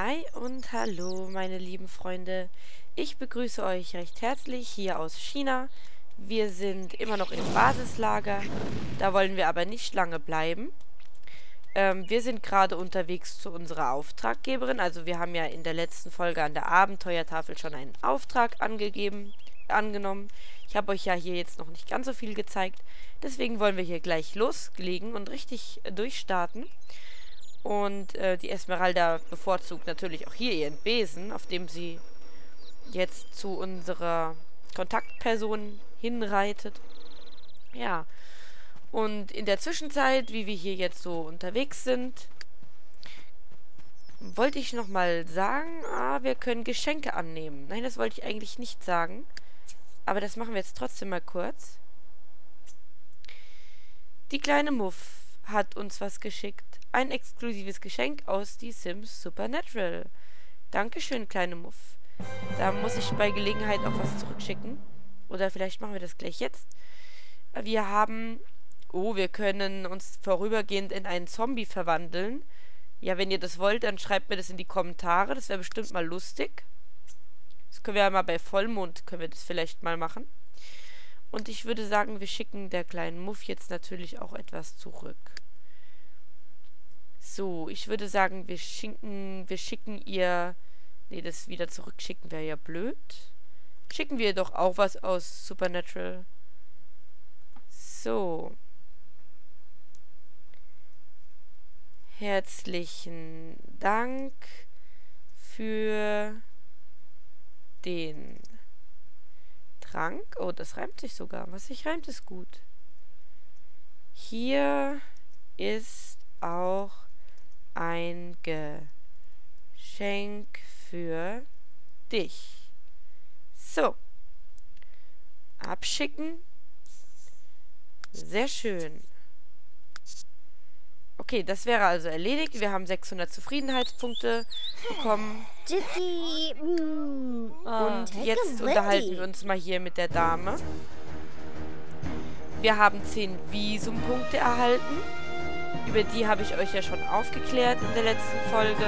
Hi und hallo, meine lieben Freunde. Ich begrüße euch recht herzlich hier aus China. Wir sind immer noch im Basislager. Da wollen wir aber nicht lange bleiben. Ähm, wir sind gerade unterwegs zu unserer Auftraggeberin. Also wir haben ja in der letzten Folge an der Abenteuertafel schon einen Auftrag angegeben, angenommen. Ich habe euch ja hier jetzt noch nicht ganz so viel gezeigt. Deswegen wollen wir hier gleich loslegen und richtig durchstarten. Und äh, die Esmeralda bevorzugt natürlich auch hier ihren Besen, auf dem sie jetzt zu unserer Kontaktperson hinreitet. Ja. Und in der Zwischenzeit, wie wir hier jetzt so unterwegs sind, wollte ich nochmal sagen, ah, wir können Geschenke annehmen. Nein, das wollte ich eigentlich nicht sagen. Aber das machen wir jetzt trotzdem mal kurz. Die kleine Muff hat uns was geschickt. Ein exklusives Geschenk aus Die Sims Supernatural. Dankeschön, kleine Muff. Da muss ich bei Gelegenheit auch was zurückschicken. Oder vielleicht machen wir das gleich jetzt. Wir haben... Oh, wir können uns vorübergehend in einen Zombie verwandeln. Ja, wenn ihr das wollt, dann schreibt mir das in die Kommentare. Das wäre bestimmt mal lustig. Das können wir ja mal bei Vollmond, können wir das vielleicht mal machen. Und ich würde sagen, wir schicken der kleinen Muff jetzt natürlich auch etwas zurück. So, ich würde sagen, wir schicken, wir schicken ihr... Nee, das wieder zurückschicken wäre ja blöd. Schicken wir doch auch was aus Supernatural. So. Herzlichen Dank für den Trank. Oh, das reimt sich sogar. Was sich reimt, ist gut. Hier ist auch ein Geschenk für dich. So. Abschicken. Sehr schön. Okay, das wäre also erledigt. Wir haben 600 Zufriedenheitspunkte bekommen. Mm. Und jetzt unterhalten wir uns mal hier mit der Dame. Wir haben 10 Visumpunkte erhalten. Über die habe ich euch ja schon aufgeklärt in der letzten Folge.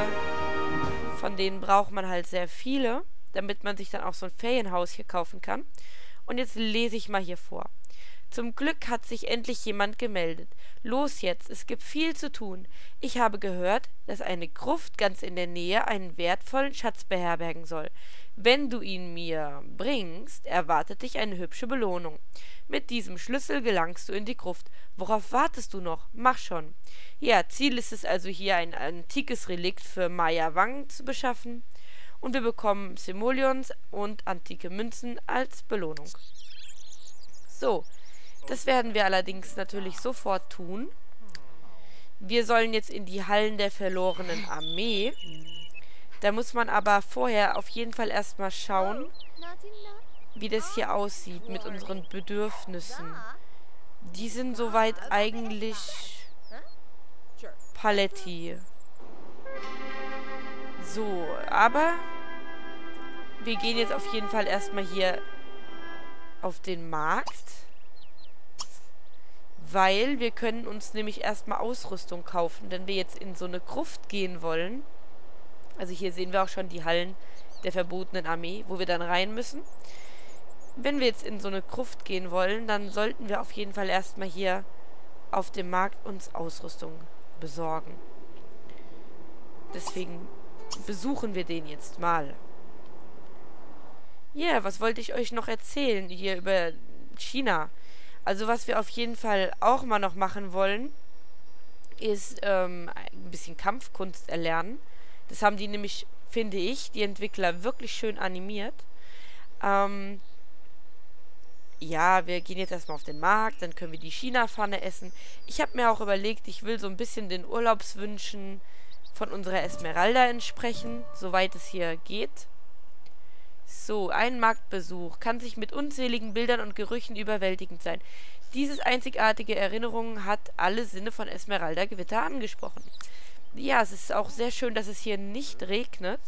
Von denen braucht man halt sehr viele, damit man sich dann auch so ein Ferienhaus hier kaufen kann. Und jetzt lese ich mal hier vor. Zum Glück hat sich endlich jemand gemeldet. Los jetzt, es gibt viel zu tun. Ich habe gehört, dass eine Gruft ganz in der Nähe einen wertvollen Schatz beherbergen soll. Wenn du ihn mir bringst, erwartet dich eine hübsche Belohnung. Mit diesem Schlüssel gelangst du in die Gruft. Worauf wartest du noch? Mach schon. Ja, Ziel ist es also hier ein antikes Relikt für Maya Wang zu beschaffen. Und wir bekommen Simoleons und antike Münzen als Belohnung. So, das werden wir allerdings natürlich sofort tun. Wir sollen jetzt in die Hallen der verlorenen Armee. Da muss man aber vorher auf jeden Fall erstmal schauen, wie das hier aussieht mit unseren Bedürfnissen. Die sind soweit eigentlich Paletti. So, aber wir gehen jetzt auf jeden Fall erstmal hier auf den Markt weil wir können uns nämlich erstmal Ausrüstung kaufen, wenn wir jetzt in so eine Gruft gehen wollen. Also hier sehen wir auch schon die Hallen der verbotenen Armee, wo wir dann rein müssen. Wenn wir jetzt in so eine Gruft gehen wollen, dann sollten wir auf jeden Fall erstmal hier auf dem Markt uns Ausrüstung besorgen. Deswegen besuchen wir den jetzt mal. Ja, yeah, was wollte ich euch noch erzählen hier über China? Also was wir auf jeden Fall auch mal noch machen wollen, ist ähm, ein bisschen Kampfkunst erlernen. Das haben die nämlich, finde ich, die Entwickler wirklich schön animiert. Ähm, ja, wir gehen jetzt erstmal auf den Markt, dann können wir die China-Pfanne essen. Ich habe mir auch überlegt, ich will so ein bisschen den Urlaubswünschen von unserer Esmeralda entsprechen, soweit es hier geht. So, ein Marktbesuch kann sich mit unzähligen Bildern und Gerüchen überwältigend sein. Dieses einzigartige Erinnerung hat alle Sinne von Esmeralda Gewitter angesprochen. Ja, es ist auch sehr schön, dass es hier nicht regnet.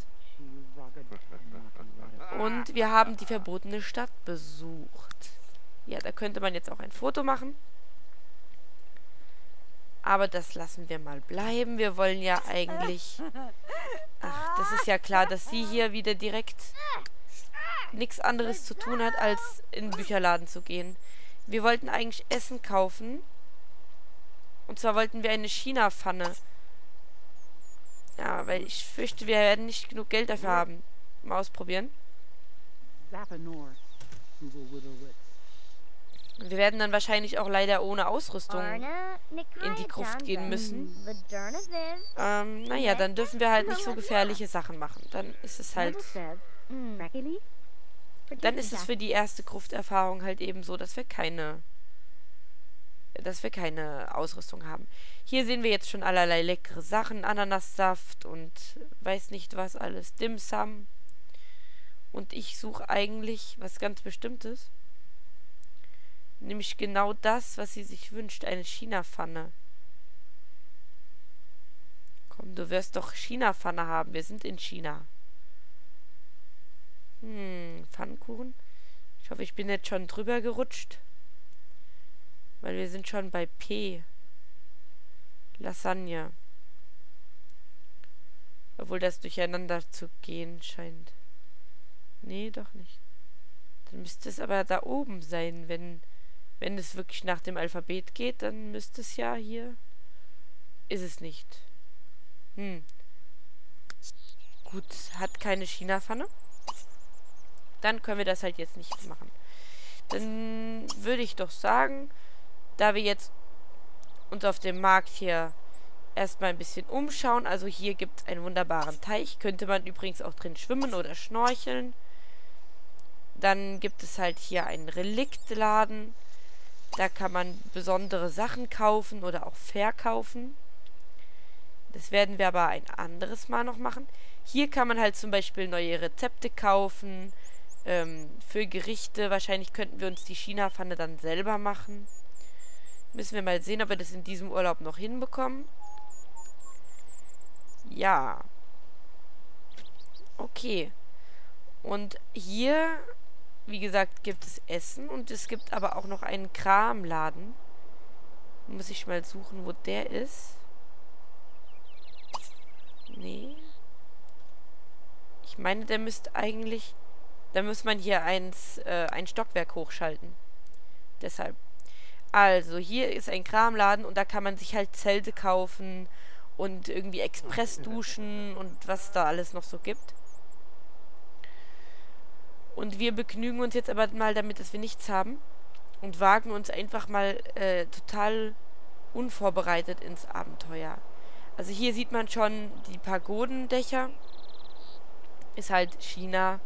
Und wir haben die verbotene Stadt besucht. Ja, da könnte man jetzt auch ein Foto machen. Aber das lassen wir mal bleiben. Wir wollen ja eigentlich... Ach, das ist ja klar, dass sie hier wieder direkt nichts anderes zu tun hat, als in den Bücherladen zu gehen. Wir wollten eigentlich Essen kaufen. Und zwar wollten wir eine China-Pfanne. Ja, weil ich fürchte, wir werden nicht genug Geld dafür haben. Mal ausprobieren. Wir werden dann wahrscheinlich auch leider ohne Ausrüstung in die Gruft gehen müssen. Ähm, naja, dann dürfen wir halt nicht so gefährliche Sachen machen. Dann ist es halt... Dann ist es für die erste Grufterfahrung halt eben so, dass wir keine dass wir keine Ausrüstung haben. Hier sehen wir jetzt schon allerlei leckere Sachen, Ananassaft und weiß nicht was alles, Dim Sum. Und ich suche eigentlich was ganz Bestimmtes. Nämlich genau das, was sie sich wünscht, eine China-Pfanne. Komm, du wirst doch China-Pfanne haben. Wir sind in China. Hm, Pfannkuchen. Ich hoffe, ich bin jetzt schon drüber gerutscht. Weil wir sind schon bei P. Lasagne. Obwohl das durcheinander zu gehen scheint. Nee, doch nicht. Dann müsste es aber da oben sein, wenn, wenn es wirklich nach dem Alphabet geht, dann müsste es ja hier... Ist es nicht. Hm. Gut, hat keine China-Pfanne dann können wir das halt jetzt nicht machen. Dann würde ich doch sagen, da wir jetzt uns auf dem Markt hier erstmal ein bisschen umschauen. Also hier gibt es einen wunderbaren Teich. Könnte man übrigens auch drin schwimmen oder schnorcheln. Dann gibt es halt hier einen Reliktladen. Da kann man besondere Sachen kaufen oder auch verkaufen. Das werden wir aber ein anderes Mal noch machen. Hier kann man halt zum Beispiel neue Rezepte kaufen ähm, für Gerichte. Wahrscheinlich könnten wir uns die China-Pfanne dann selber machen. Müssen wir mal sehen, ob wir das in diesem Urlaub noch hinbekommen. Ja. Okay. Und hier, wie gesagt, gibt es Essen und es gibt aber auch noch einen Kramladen. Muss ich mal suchen, wo der ist. Nee. Ich meine, der müsste eigentlich dann muss man hier eins, äh, ein Stockwerk hochschalten. Deshalb. Also, hier ist ein Kramladen und da kann man sich halt Zelte kaufen und irgendwie Expressduschen und was da alles noch so gibt. Und wir begnügen uns jetzt aber mal damit, dass wir nichts haben und wagen uns einfach mal äh, total unvorbereitet ins Abenteuer. Also hier sieht man schon die Pagodendächer. Ist halt China.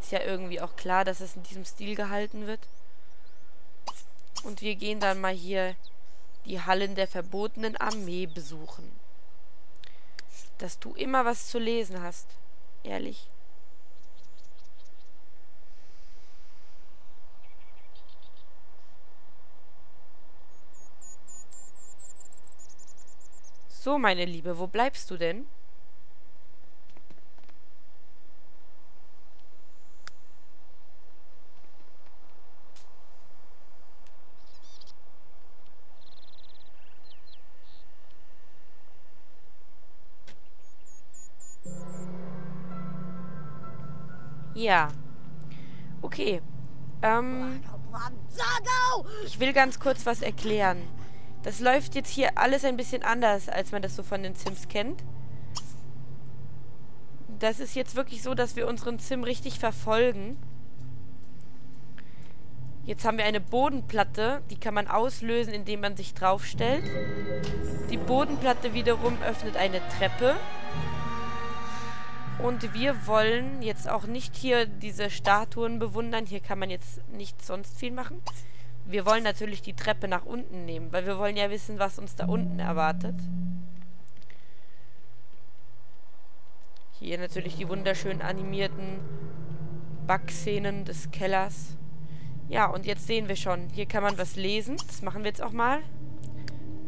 Ist ja irgendwie auch klar, dass es in diesem Stil gehalten wird. Und wir gehen dann mal hier die Hallen der verbotenen Armee besuchen. Dass du immer was zu lesen hast. Ehrlich. So, meine Liebe, wo bleibst du denn? Ja. Okay. Ähm, ich will ganz kurz was erklären. Das läuft jetzt hier alles ein bisschen anders, als man das so von den Sims kennt. Das ist jetzt wirklich so, dass wir unseren Sim richtig verfolgen. Jetzt haben wir eine Bodenplatte, die kann man auslösen, indem man sich draufstellt. Die Bodenplatte wiederum öffnet eine Treppe. Und wir wollen jetzt auch nicht hier diese Statuen bewundern. Hier kann man jetzt nicht sonst viel machen. Wir wollen natürlich die Treppe nach unten nehmen, weil wir wollen ja wissen, was uns da unten erwartet. Hier natürlich die wunderschön animierten Backszenen des Kellers. Ja, und jetzt sehen wir schon, hier kann man was lesen. Das machen wir jetzt auch mal.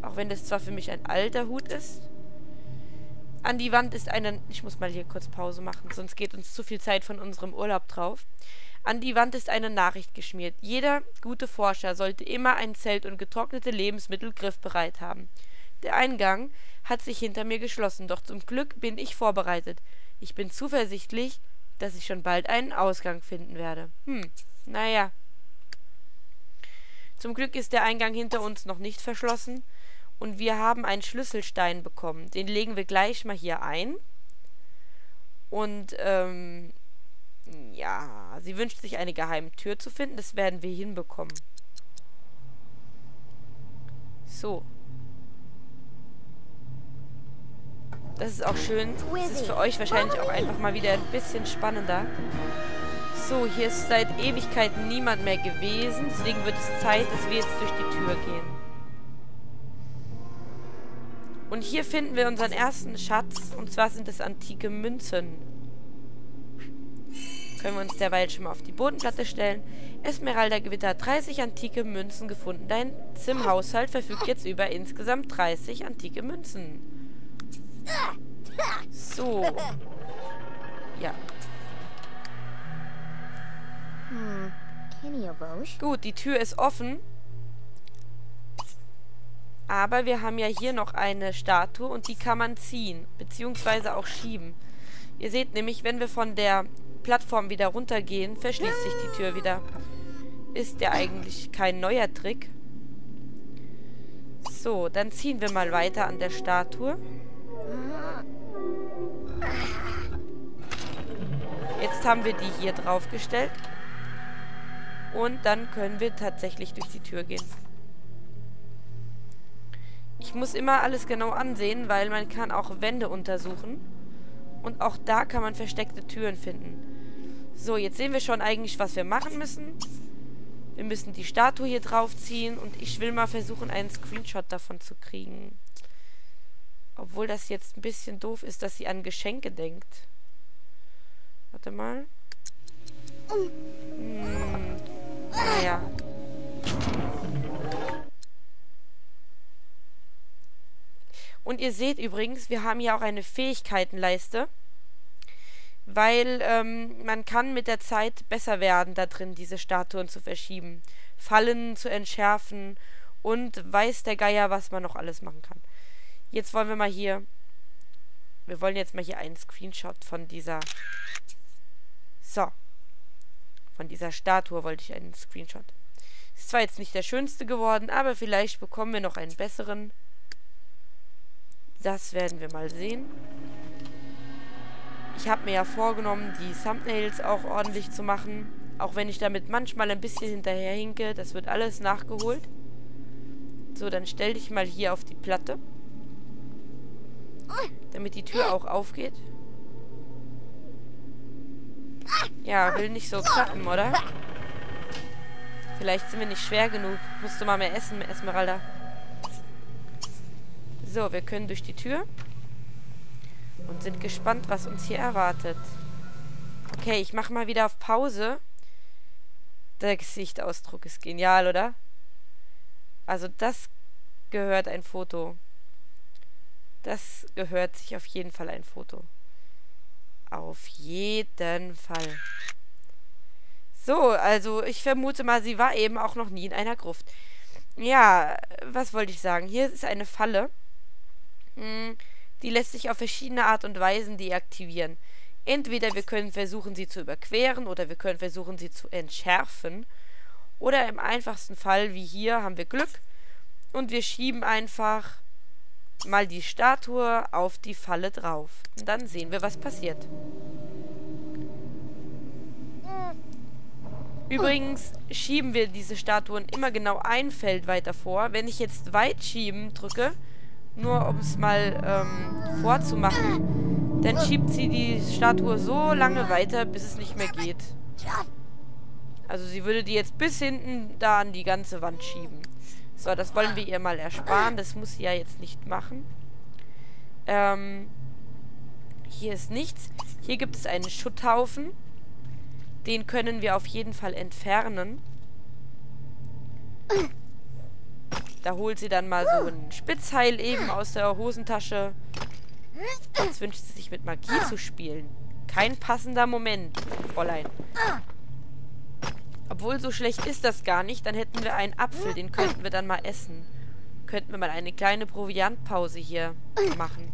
Auch wenn das zwar für mich ein alter Hut ist. An die Wand ist eine... Ich muss mal hier kurz Pause machen, sonst geht uns zu viel Zeit von unserem Urlaub drauf. An die Wand ist eine Nachricht geschmiert. Jeder gute Forscher sollte immer ein Zelt und getrocknete Lebensmittel griffbereit haben. Der Eingang hat sich hinter mir geschlossen, doch zum Glück bin ich vorbereitet. Ich bin zuversichtlich, dass ich schon bald einen Ausgang finden werde. Hm, naja. Zum Glück ist der Eingang hinter uns noch nicht verschlossen und wir haben einen Schlüsselstein bekommen. Den legen wir gleich mal hier ein. Und, ähm, ja, sie wünscht sich eine geheime Tür zu finden. Das werden wir hinbekommen. So. Das ist auch schön. Das ist für euch wahrscheinlich auch einfach mal wieder ein bisschen spannender. So, hier ist seit Ewigkeiten niemand mehr gewesen. Deswegen wird es Zeit, dass wir jetzt durch die Tür gehen. Und hier finden wir unseren ersten Schatz. Und zwar sind es antike Münzen. Können wir uns derweil schon mal auf die Bodenplatte stellen. Esmeralda Gewitter hat 30 antike Münzen gefunden. Dein Sim-Haushalt verfügt jetzt über insgesamt 30 antike Münzen. So. Ja. Hmm. Gut, die Tür ist offen. Aber wir haben ja hier noch eine Statue und die kann man ziehen. Beziehungsweise auch schieben. Ihr seht nämlich, wenn wir von der Plattform wieder runtergehen, verschließt sich die Tür wieder. Ist ja eigentlich kein neuer Trick. So, dann ziehen wir mal weiter an der Statue. Jetzt haben wir die hier draufgestellt. Und dann können wir tatsächlich durch die Tür gehen. Muss immer alles genau ansehen, weil man kann auch Wände untersuchen. Und auch da kann man versteckte Türen finden. So, jetzt sehen wir schon eigentlich, was wir machen müssen. Wir müssen die Statue hier draufziehen und ich will mal versuchen, einen Screenshot davon zu kriegen. Obwohl das jetzt ein bisschen doof ist, dass sie an Geschenke denkt. Warte mal. Hm, naja. Und ihr seht übrigens, wir haben hier auch eine Fähigkeitenleiste. Weil ähm, man kann mit der Zeit besser werden, da drin diese Statuen zu verschieben. Fallen zu entschärfen und weiß der Geier, was man noch alles machen kann. Jetzt wollen wir mal hier... Wir wollen jetzt mal hier einen Screenshot von dieser... So. Von dieser Statue wollte ich einen Screenshot. Ist zwar jetzt nicht der schönste geworden, aber vielleicht bekommen wir noch einen besseren. Das werden wir mal sehen. Ich habe mir ja vorgenommen, die Thumbnails auch ordentlich zu machen. Auch wenn ich damit manchmal ein bisschen hinterherhinke. Das wird alles nachgeholt. So, dann stell dich mal hier auf die Platte. Damit die Tür auch aufgeht. Ja, will nicht so klappen, oder? Vielleicht sind wir nicht schwer genug. Musst du mal mehr essen, Esmeralda. So, wir können durch die Tür. Und sind gespannt, was uns hier erwartet. Okay, ich mache mal wieder auf Pause. Der Gesichtsausdruck ist genial, oder? Also das gehört ein Foto. Das gehört sich auf jeden Fall ein Foto. Auf jeden Fall. So, also ich vermute mal, sie war eben auch noch nie in einer Gruft. Ja, was wollte ich sagen? Hier ist eine Falle. Hm, die lässt sich auf verschiedene Art und Weisen deaktivieren. Entweder wir können versuchen, sie zu überqueren oder wir können versuchen, sie zu entschärfen. Oder im einfachsten Fall, wie hier, haben wir Glück und wir schieben einfach mal die Statue auf die Falle drauf. Und dann sehen wir, was passiert. Übrigens schieben wir diese Statuen immer genau ein Feld weiter vor. Wenn ich jetzt weit schieben drücke, nur um es mal ähm, vorzumachen, dann schiebt sie die Statue so lange weiter, bis es nicht mehr geht. Also sie würde die jetzt bis hinten da an die ganze Wand schieben. So, das wollen wir ihr mal ersparen. Das muss sie ja jetzt nicht machen. Ähm, hier ist nichts. Hier gibt es einen Schutthaufen. Den können wir auf jeden Fall entfernen. Da holt sie dann mal so ein Spitzheil eben aus der Hosentasche. Jetzt wünscht sie sich mit Magie zu spielen. Kein passender Moment, Fräulein. Obwohl so schlecht ist das gar nicht, dann hätten wir einen Apfel, den könnten wir dann mal essen. Könnten wir mal eine kleine Proviantpause hier machen.